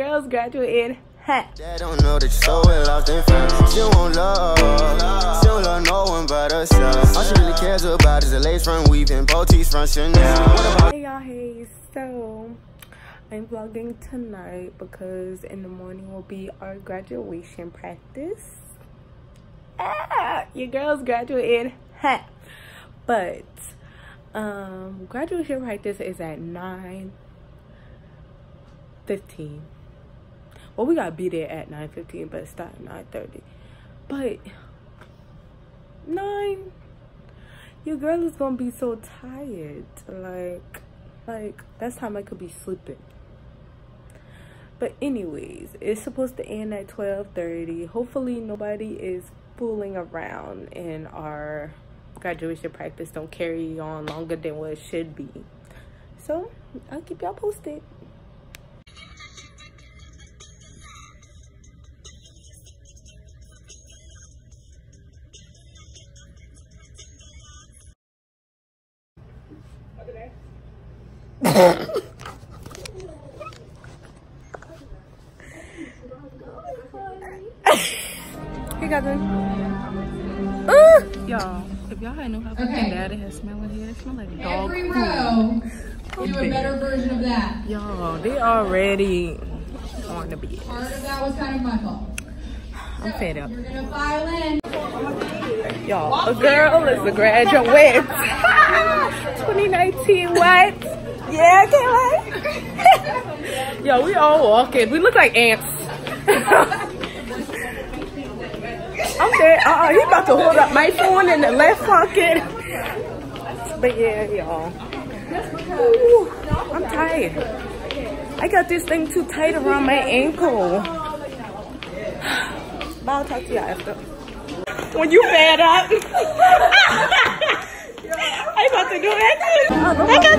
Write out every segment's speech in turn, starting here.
Girls graduated. Ha. I don't know that you're so well off in front. She won't love, she don't love no one but herself. All she really cares about is a lace front weaving, boutiques from Chanel. Hey y'all, hey. So, I'm vlogging tonight because in the morning will be our graduation practice. Ah, your girls graduated. Ha. But, um, graduation practice is at 9 15. Well, we gotta be there at 9 15, but it's start at 9 30. But, 9 your girl is gonna be so tired. Like like that's time i could be sleeping. But anyways it's supposed to end at 12 30 hopefully nobody is fooling around and our graduation practice don't carry on longer than what it should be. So i'll keep y'all posted hey cousin uh, y'all if y'all had knew how fucking Okay. bad it has smelled in here it smell like dog Every row, do a better version of that. Y'all, they already on the bed. Part of that was kind of my fault. I'm fed up. You're gonna file in. Y'all, a girl is a graduate. 2019, what? Yeah, Kayla? Yo, we all walking. We look like ants. I'm dead. Uh-uh, he about to hold up my phone in the left pocket. But yeah, y'all. Ooh, I'm tired. I got this thing too tight around my ankle. But I'll talk to y'all after. When you fed up. I about to do that too. Look at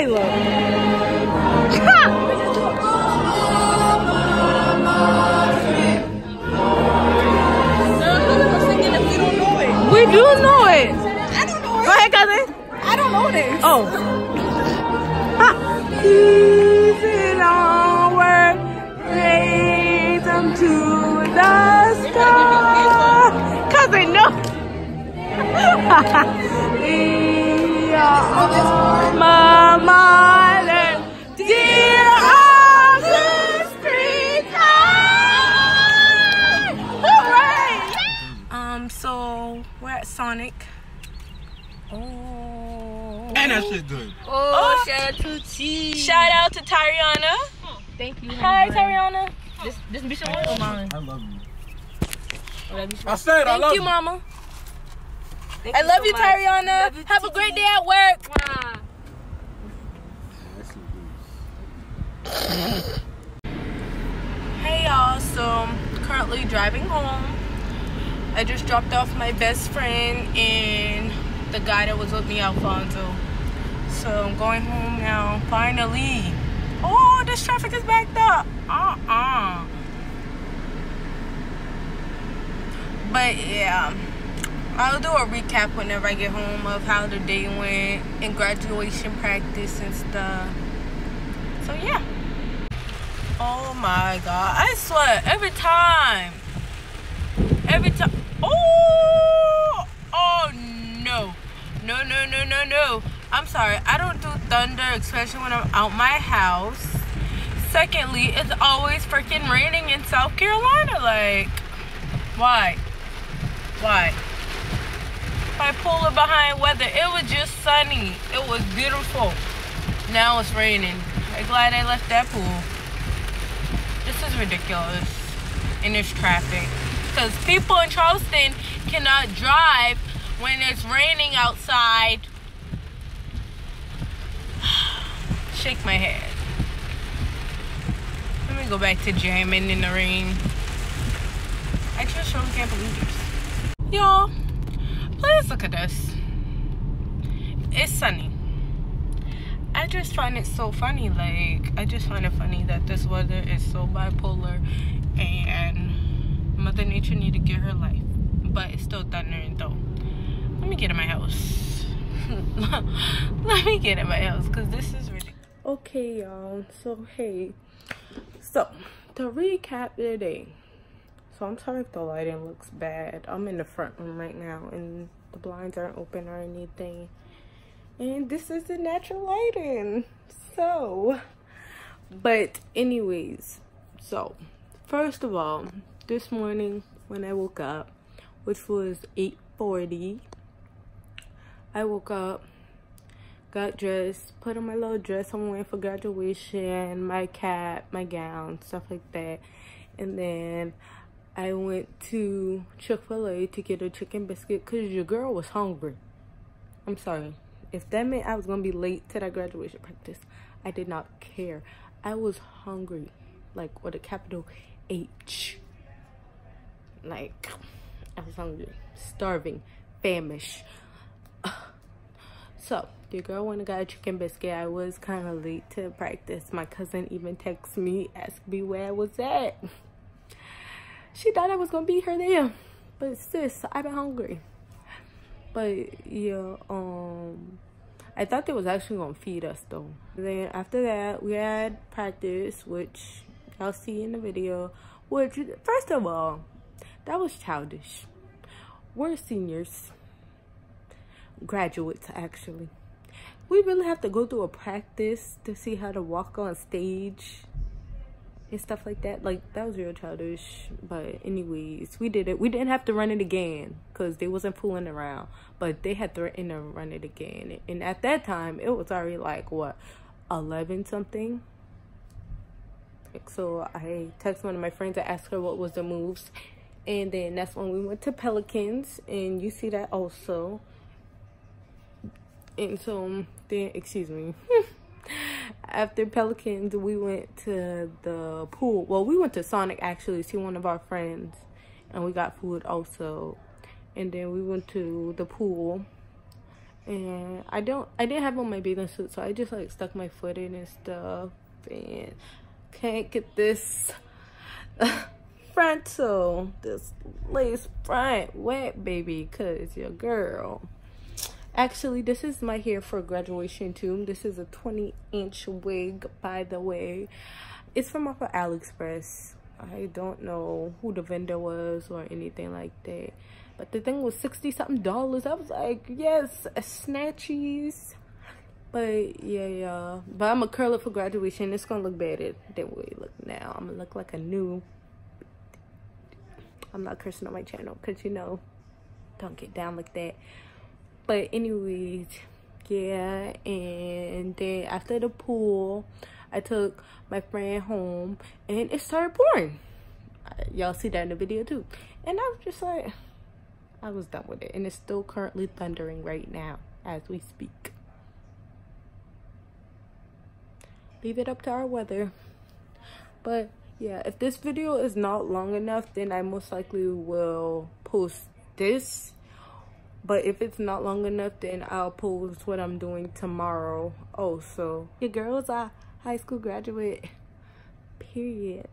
We do know it. I don't know it. Go ahead, cousin. I don't know this. Oh. Ha. Keep it onward, raise them to the sky. Cousin, no. Um, we're at Sonic. Oh. And that shit good. Oh, shout out to T. Shout out to Tariana. Thank you. Hi, Tariana. This this be showing or mine? I love you. Or that I said I love you, Mama. Thank I love so you, much. Tariana. Love you, Have a great day at work. Hey y'all, so currently driving home. I just dropped off my best friend and the guy that was with me, Alfonso. So I'm going home now, finally. Oh, this traffic is backed up. Uh-uh. But yeah, I'll do a recap whenever I get home of how the day went and graduation practice and stuff. So yeah. Oh my god. I swear, every time. Every time. Oh! Oh no. No, no, no, no. I'm sorry. I don't do thunder, especially when I'm out my house. Secondly, it's always freaking raining in South Carolina. Like, why? Why? Bipolar behind weather. It was just sunny. It was beautiful. Now it's raining. I'm glad I left that pool. This is ridiculous. And there's traffic. because people in Charleston cannot drive when it's raining outside. Shake my head. Let me go back to jamming in the rain. I just really can't believe this. Y'all, please look at this. It's sunny. I just find it so funny. Like, I just find it funny that this weather is so bipolar and Mother Nature need to get her life. But it's still thundering though. Me get in my house. Let me get in my house because this is ridiculous. Okay, y'all. So, hey. So, to recap the day. So, I'm sorry if the lighting looks bad. I'm in the front room right now and the blinds aren't open or anything and this is the natural lighting so but anyways so first of all this morning when i woke up which was 8:40, i woke up got dressed put on my little dress i'm wearing for graduation my cap my gown stuff like that and then i went to chick-fil-a to get a chicken biscuit because your girl was hungry i'm sorry if that meant I was gonna be late to that graduation practice, I did not care. I was hungry, like with a capital H. Like I was hungry, starving, famished. So the girl went and got a chicken biscuit. I was kind of late to practice. My cousin even texted me, asked me where I was at. She thought I was gonna be her there, but sis, I've been hungry but yeah um i thought they was actually gonna feed us though then after that we had practice which y'all see in the video which first of all that was childish we're seniors graduates actually. We really have to go through a practice to see how to walk on stage and stuff like that. Like that was real childish but anyways we did it. We didn't have to run it again because they wasn't fooling around but they had threatened to run it again. And at that time it was already like what 11 something so i texted one of my friends to ask her what was the moves and then that's when we went to pelicans and you see that also and so then excuse me. After Pelicans, we went to the pool. Well, we went to Sonic actually. See one of our friends, and we got food also. And then we went to the pool, and I don't, I didn't have on my bathing suit, so I just like stuck my foot in and stuff, and can't get this frontal, this lace front wet, baby, cause your girl Actually, this is my hair for graduation too. This is a 20 inch wig, by the way. It's from off of AliExpress. I don't know who the vendor was or anything like that. But the thing was 60 something dollars. I was like, yes, snatchies. But yeah, yeah. But I'm gonna curl it for graduation. It's gonna look better than way look now. I'm gonna look like a new. I'm not cursing on my channel because you know, don't get down like that but anyways yeah and then after the pool i took my friend home and it started pouring. Y'all see that in the video too. And i was just like i was done with it. And it's still currently thundering right now as we speak. Leave it up to our weather. But yeah if this video is not long enough then i most likely will post this but if it's not long enough then i'll post what i'm doing tomorrow also. Your girl's a high school graduate period.